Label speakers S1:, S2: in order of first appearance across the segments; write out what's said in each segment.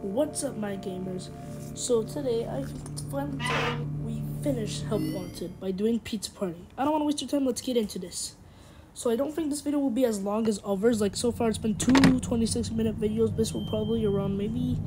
S1: What's up, my gamers? So today, I think it's finally we finish Help Wanted by doing Pizza Party. I don't want to waste your time, let's get into this. So I don't think this video will be as long as others, like so far it's been two 26 minute videos, this will probably around maybe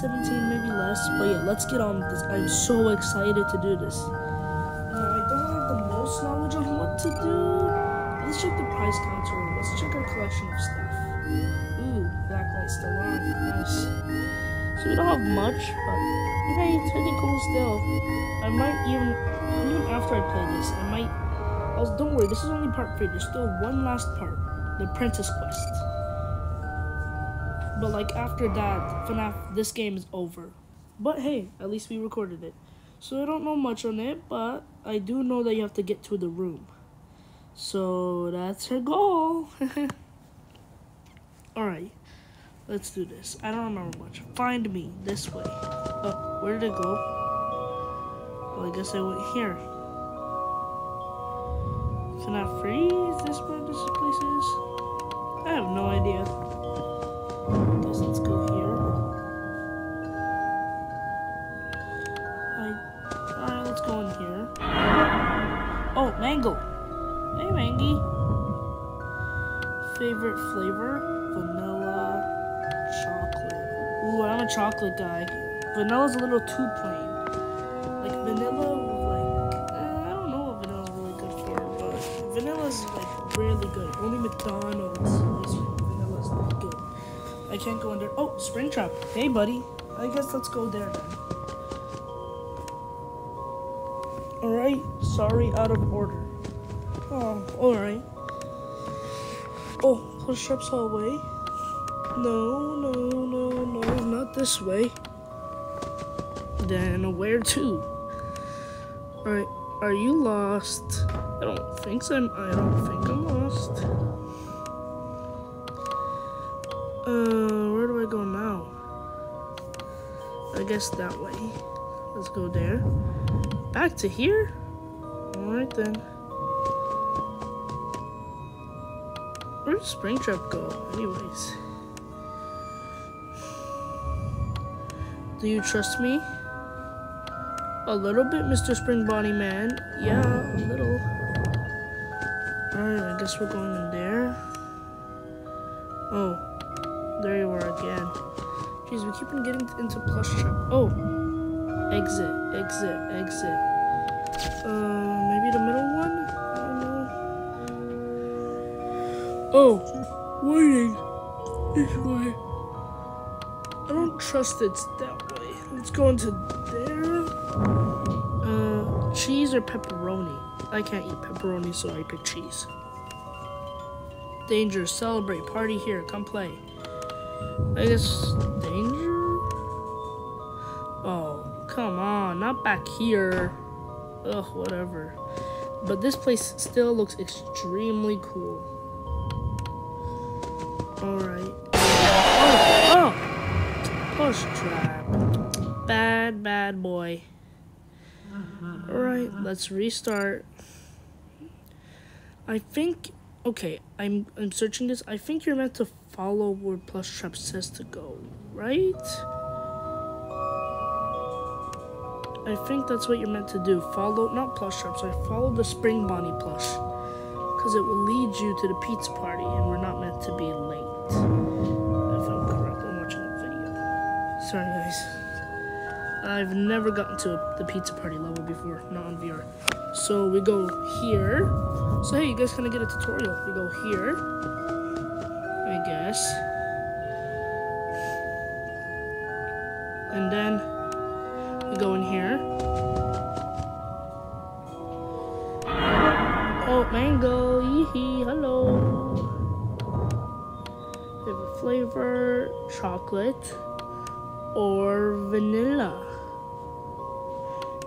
S1: 17, maybe less. But yeah, let's get on with this. I'm so excited to do this. I don't have the most knowledge on what to do. Let's check the prize counter, let's check our collection of stuff. Ooh, backlight still on, nice. So we don't have much, but it's pretty cool still. I might even, even after I play this, I might was, don't worry, this is only part three. There's still one last part, the Apprentice Quest. But like after that, FNAF, this game is over. But hey, at least we recorded it. So I don't know much on it, but I do know that you have to get to the room. So that's her goal. Alright, let's do this. I don't remember much. Find me this way. Oh, where did it go? Well, I guess I went here. Can I freeze this where this place is? I have no idea. Guess let's go here. I, Alright, let's go in here. Oh, mango! Hey, Mangy! Favorite flavor? Vanilla chocolate. Ooh, I'm a chocolate guy. Vanilla's a little too plain. Like, vanilla like uh, I don't know what vanilla's really good for, but vanilla's like really good. Only McDonald's is vanilla's not good. I can't go in there. Oh, Springtrap. Hey, buddy. I guess let's go there then. Alright. Sorry, out of order. Oh, alright. Oh, Plushtrap's hallway. No, no, no, no, not this way. Then where to? Alright, are you lost? I don't think so. I'm, I don't think I'm lost. Uh, where do I go now? I guess that way. Let's go there. Back to here? Alright then. Where'd Springtrap go, anyways? Do you trust me? A little bit, Mr. Spring Bonnie Man. Yeah, a little. Alright, I guess we're going in there. Oh, there you are again. Jeez, we keep on getting into plush trap. Oh, exit, exit, exit. Uh, maybe the middle Oh, waiting. This way. I don't trust it's that way. Let's go into there. Uh, cheese or pepperoni? I can't eat pepperoni, so I pick cheese. Danger, celebrate, party here, come play. I guess danger? Oh, come on, not back here. Ugh, whatever. But this place still looks extremely cool. Alright. Oh, oh! Push trap. Bad, bad boy. Alright, let's restart. I think okay, I'm I'm searching this. I think you're meant to follow where Plushtrap says to go, right? I think that's what you're meant to do. Follow not Plushtrap, sorry, follow the Spring Bonnie plush. Cause it will lead you to the pizza party and we're not meant to be late. If I'm correct, I'm watching a video. Sorry guys. I've never gotten to the pizza party level before, not on VR. So we go here. So hey, you guys kind of get a tutorial. We go here, I guess. And then we go in here. Oh, mango, yee hello. Flavor, chocolate or vanilla.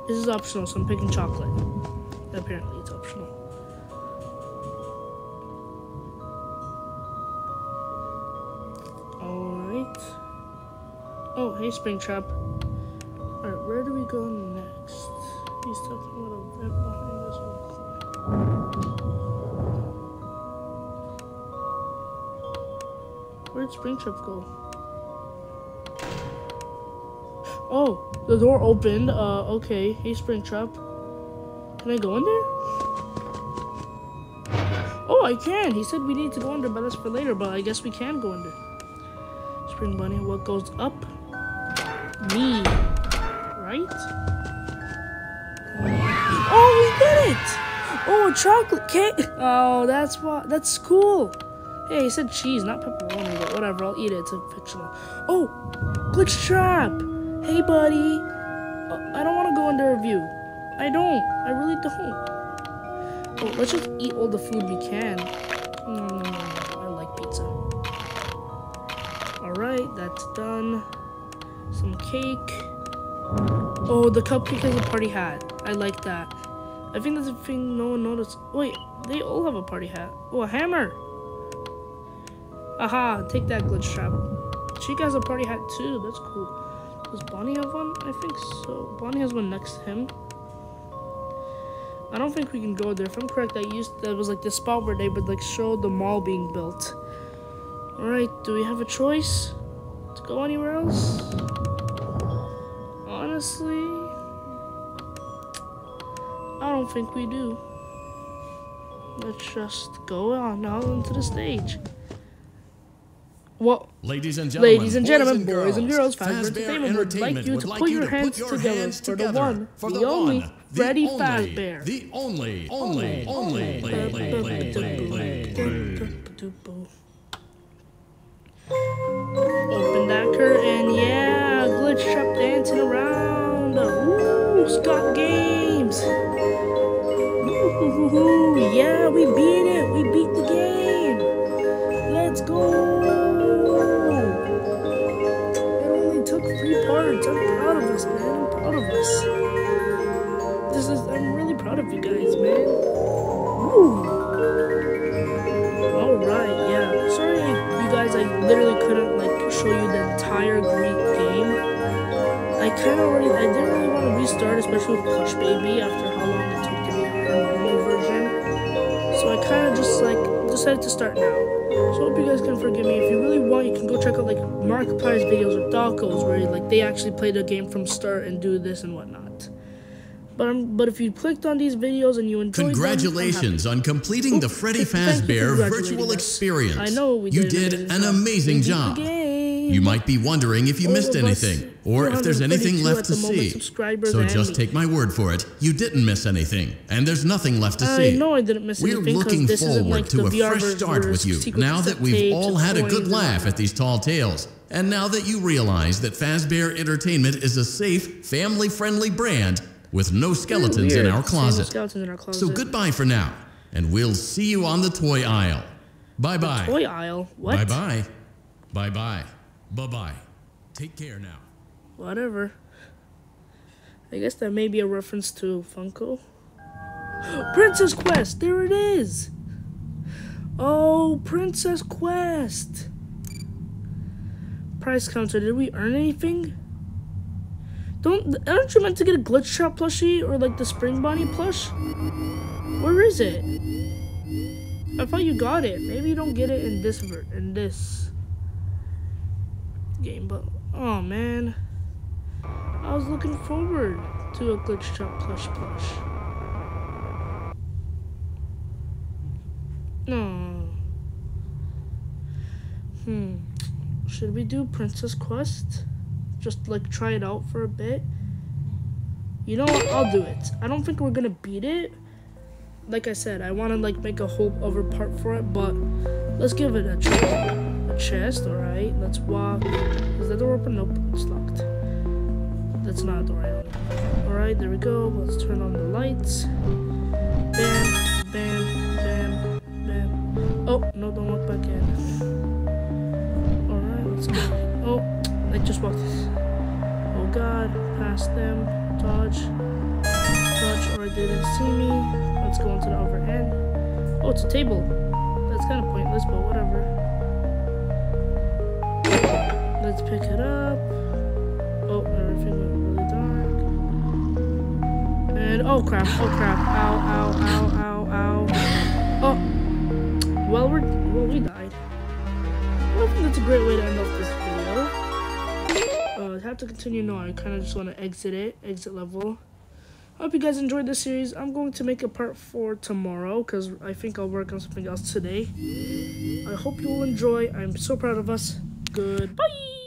S1: This is optional, so I'm picking chocolate. Apparently it's optional. Alright. Oh, hey Springtrap. Alright, where do we go next? He's talking about a vent behind us. Where'd Springtrap go? Oh, the door opened. Uh, okay. Hey, Springtrap. Can I go in there? Oh, I can. He said we need to go under, but that's for later. But I guess we can go under. Spring Bonnie, what goes up? Me. Right? Oh, we did it! Oh, chocolate cake. Oh, that's what. That's cool. Hey, he said cheese, not pepperoni, but whatever. I'll eat it. It's a fictional. Oh, glitch trap. Hey, buddy. I don't want to go under review. I don't. I really don't. Oh, let's just eat all the food we can. Mm, I like pizza. Alright, that's done. Some cake. Oh, the cupcake has a party hat. I like that. I think that's a thing no one noticed. Wait, they all have a party hat. Oh, a hammer. Aha, take that glitch trap. She has a party hat too. That's cool. Does Bonnie have one? I think so. Bonnie has one next to him. I don't think we can go there. If I'm correct, I used that was like the spot where they would like show the mall being built. Alright, do we have a choice to go anywhere else? Honestly, I don't think we do. Let's just go on now into the stage. What?
S2: Ladies and gentlemen,
S1: Ladies and gentlemen, boys and girls, Fazbear Entertainment would like you to put your hands together for the one,
S2: for
S1: the only,
S2: one,
S1: Freddy
S2: the only,
S1: Fazbear.
S2: The only, only, only, only, only, only.
S1: Open especially with Plush Baby after how long it took to get her normal version. So I kind of just like decided to start now. So I hope you guys can forgive me. If you really want, you can go check out like Markiplier's videos or Dawko's where like they actually play the game from start and do this and whatnot. But um, but if you clicked on these videos and you enjoyed them, I'm.
S2: Congratulations on completing the
S1: Oh,
S2: Freddy Fazbear virtual
S1: us.
S2: experience.
S1: I know we did.
S2: you
S1: did an
S2: amazing job. You might be wondering if you missed anything, or if there's anything left to see. So just take my word for it. You didn't miss anything, and there's nothing left to see.
S1: know I didn't miss
S2: We're looking
S1: this isn't
S2: forward to a fresh start with you now that we've all had a good laugh at these tall tales. And now that you realize that Fazbear Entertainment is a safe, family friendly brand with no hmm, skeletons in our closet.
S1: skeletons in our closet.
S2: So goodbye for now, and we'll see you on the toy aisle. Bye bye.
S1: Toy aisle. What?
S2: Bye-bye. Bye bye. Bye bye. Take care now.
S1: Whatever. I guess that may be a reference to Funko. Princess Quest! There it is! Oh, Princess Quest! Prize counter. Did we earn anything? Don't aren't you meant to get a glitch trap plushie or like the spring bonnie plush? Where is it? I thought you got it. Maybe you don't get it in this in this game, but oh man. I was looking forward to a glitch trap plush plush. No. Hmm. Should we do Princess Quest? Just like try it out for a bit? You know what? I'll do it. I don't think we're gonna beat it. Like I said, I want to like make a whole other part for it, but let's give it a try. A chest, alright. Let's walk. Is that door open? Nope, it's locked. That's not a door I don't know. Alright, there we go. Let's turn on the lights. Bam, bam, bam, bam. Oh, no, don't walk back in. Alright, let's go. Oh, I just walked. Oh god, past them. Dodge. Dodge, or didn't see me. Let's go into the end. Oh, it's a table. That's kind of pointless, but whatever. Let's pick it up. Oh, everything went really dark. And oh crap, oh crap. Ow, ow, ow, ow, ow. Oh. Well, we're, well, we died. Well, I think that's a great way to end off this video. Uh, have to continue. No, I kind of just want to exit it, exit level. I hope you guys enjoyed this series. I'm going to make a part 4 tomorrow because I think I'll work on something else today. I hope you will enjoy. I'm so proud of us. Goodbye.